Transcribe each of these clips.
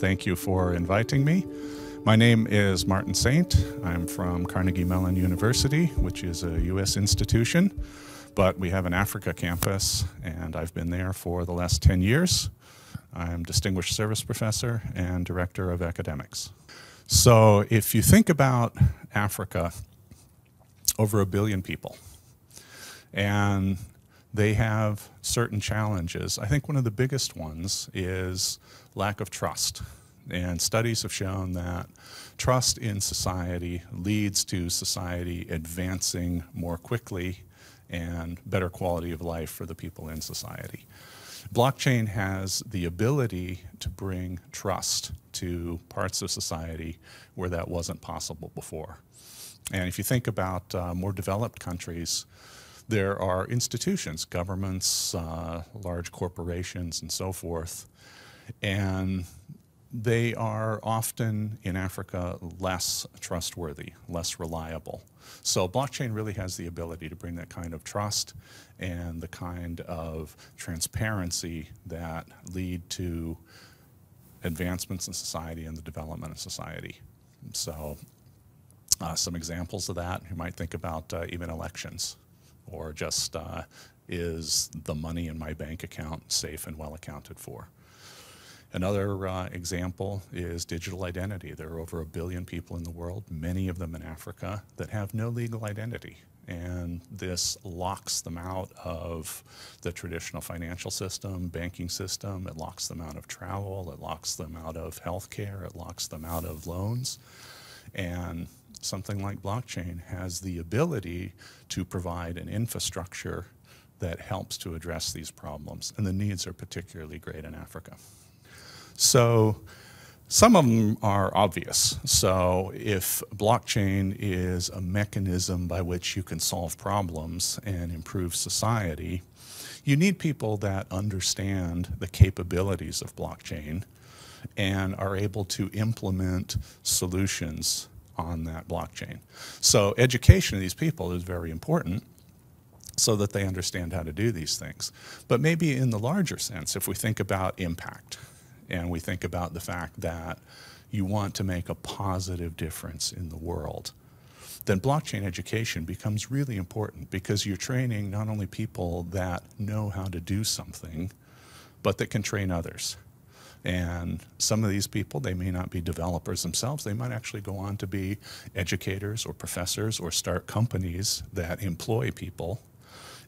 Thank you for inviting me. My name is Martin Saint. I'm from Carnegie Mellon University, which is a U.S. institution, but we have an Africa campus, and I've been there for the last 10 years. I'm Distinguished Service Professor and Director of Academics. So if you think about Africa, over a billion people, and they have certain challenges. I think one of the biggest ones is lack of trust. And studies have shown that trust in society leads to society advancing more quickly and better quality of life for the people in society. Blockchain has the ability to bring trust to parts of society where that wasn't possible before. And if you think about uh, more developed countries, there are institutions, governments, uh, large corporations, and so forth. And they are often in Africa less trustworthy, less reliable. So blockchain really has the ability to bring that kind of trust and the kind of transparency that lead to advancements in society and the development of society. So uh, some examples of that, you might think about uh, even elections or just uh, is the money in my bank account safe and well accounted for. Another uh, example is digital identity. There are over a billion people in the world, many of them in Africa, that have no legal identity. And this locks them out of the traditional financial system, banking system. It locks them out of travel. It locks them out of healthcare. It locks them out of loans. And something like blockchain has the ability to provide an infrastructure that helps to address these problems. And the needs are particularly great in Africa. So some of them are obvious. So if blockchain is a mechanism by which you can solve problems and improve society, you need people that understand the capabilities of blockchain and are able to implement solutions on that blockchain. So education of these people is very important so that they understand how to do these things. But maybe in the larger sense, if we think about impact and we think about the fact that you want to make a positive difference in the world, then blockchain education becomes really important because you're training not only people that know how to do something, but that can train others. And some of these people, they may not be developers themselves. They might actually go on to be educators or professors or start companies that employ people.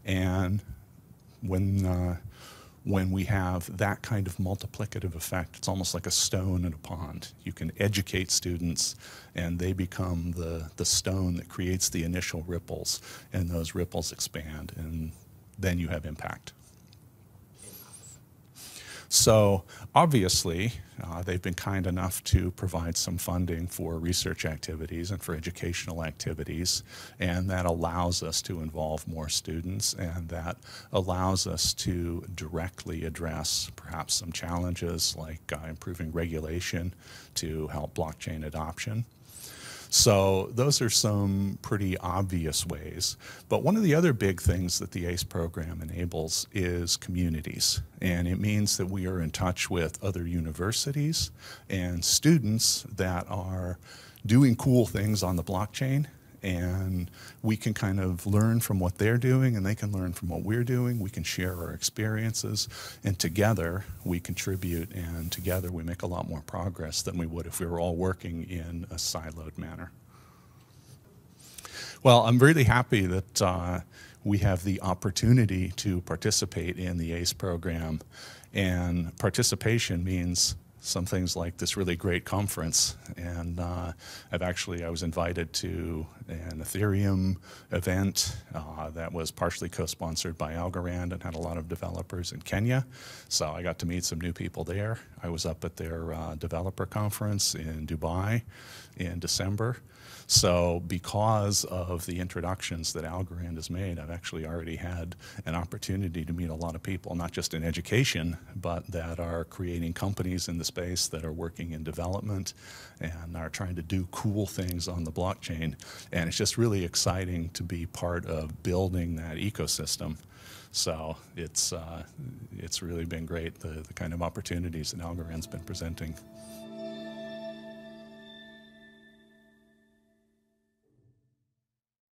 And when, uh, when we have that kind of multiplicative effect, it's almost like a stone in a pond. You can educate students, and they become the, the stone that creates the initial ripples, and those ripples expand, and then you have impact. So obviously, uh, they've been kind enough to provide some funding for research activities and for educational activities, and that allows us to involve more students, and that allows us to directly address perhaps some challenges like uh, improving regulation to help blockchain adoption. So those are some pretty obvious ways. But one of the other big things that the ACE program enables is communities. And it means that we are in touch with other universities and students that are doing cool things on the blockchain and we can kind of learn from what they're doing and they can learn from what we're doing. We can share our experiences and together we contribute and together we make a lot more progress than we would if we were all working in a siloed manner. Well, I'm really happy that uh, we have the opportunity to participate in the ACE program and participation means some things like this really great conference. And uh, I've actually, I was invited to an Ethereum event uh, that was partially co-sponsored by Algorand and had a lot of developers in Kenya. So I got to meet some new people there. I was up at their uh, developer conference in Dubai in December. So, because of the introductions that Algorand has made, I've actually already had an opportunity to meet a lot of people, not just in education, but that are creating companies in the space that are working in development and are trying to do cool things on the blockchain. And it's just really exciting to be part of building that ecosystem. So it's uh, it's really been great the, the kind of opportunities that Algorand's been presenting.